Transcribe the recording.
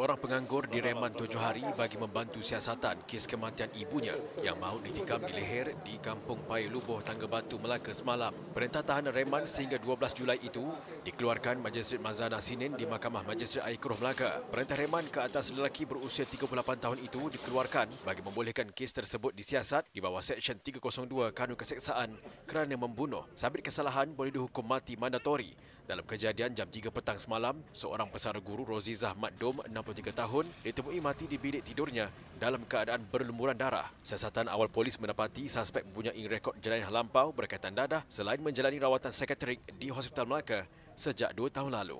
Seorang penganggur direman tujuh hari bagi membantu siasatan kes kematian ibunya yang maut ditikam di leher di Kampung Paya Lubuh, Tangga Batu, Melaka semalam. Perintah tahanan reman sehingga 12 Julai itu dikeluarkan Majlisrit Mazana Sinin di Mahkamah Majlisrit Air Keruh Melaka. Perintah reman ke atas lelaki berusia 38 tahun itu dikeluarkan bagi membolehkan kes tersebut disiasat di bawah Seksyen 302 Kanun Keseksaan kerana membunuh. Sabit kesalahan boleh dihukum mati mandatori. Dalam kejadian jam 3 petang semalam, seorang pesara guru Rozizah Dom 63 tahun ditemui mati di bilik tidurnya dalam keadaan berlumuran darah. Siasatan awal polis mendapati suspek mempunyai rekod jenayah lampau berkaitan dadah selain menjalani rawatan psikiatrik di Hospital Melaka sejak dua tahun lalu.